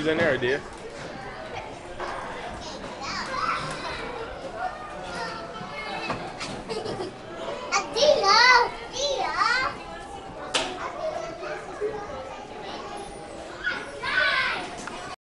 She's in there, dear.